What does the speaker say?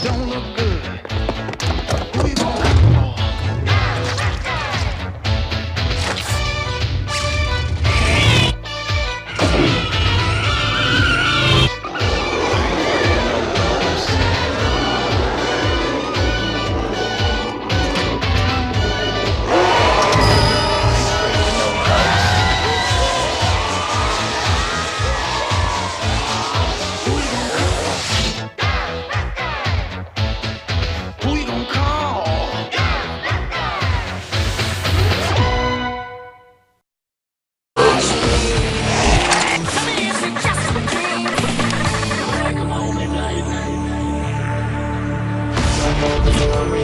don't look good.